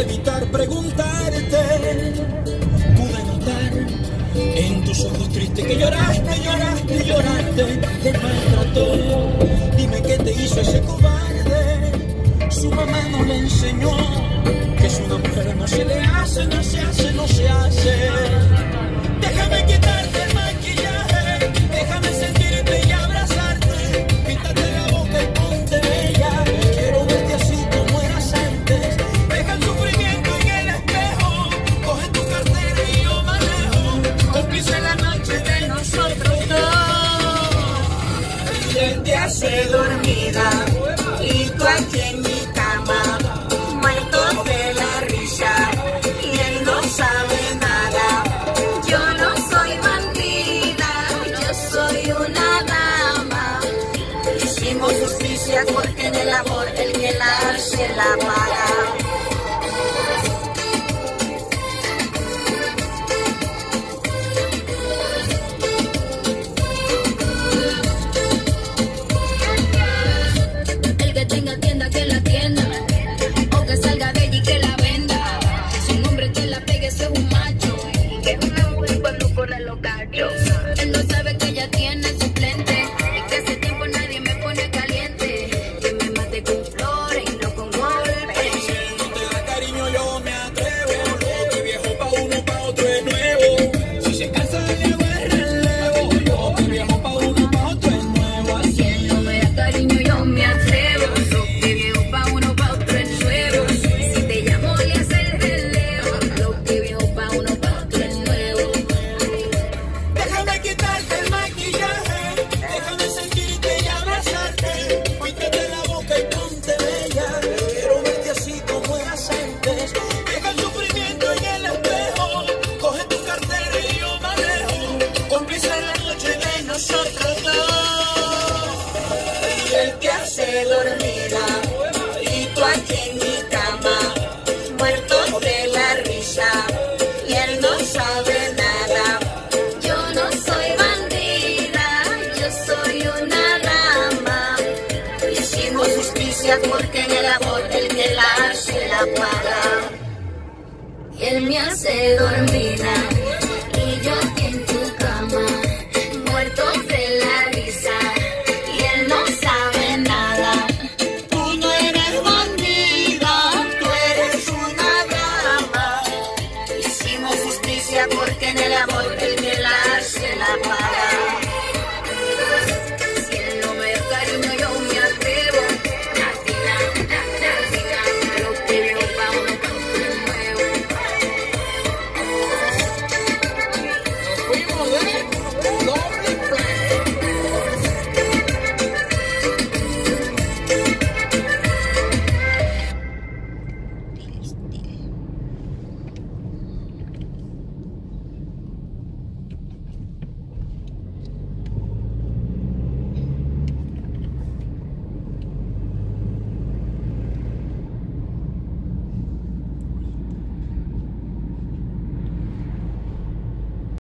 evitar preguntarte. Pude notar en tus ojos tristes que lloraste, lloraste, lloraste de maltrato. Dime qué te hizo ese cobarde. Su mamá no le enseñó que es una mujer no se le hace, no se hace, no se hace. Hace dormida y tú aquí en mi cama, muerto de la risa y él no sabe nada. Yo no soy bandida, yo soy una dama. Hicimos justicia porque en el amor el que la hace la paga. Tenga tienda que la dormida y tú aquí en mi cama, muerto de la risa y él no sabe nada. Yo no soy bandida, yo soy una dama. Hicimos justicia porque en el amor el que la hace la paga. Y él me hace dormida